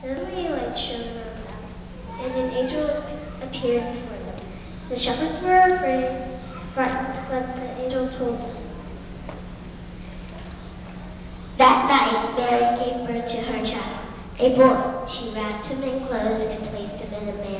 Suddenly a light shone around them, and an angel appeared before them. The shepherds were afraid, frightened, but the angel told them. That night, Mary gave birth to her child, a boy. She wrapped him in clothes and placed him in a man's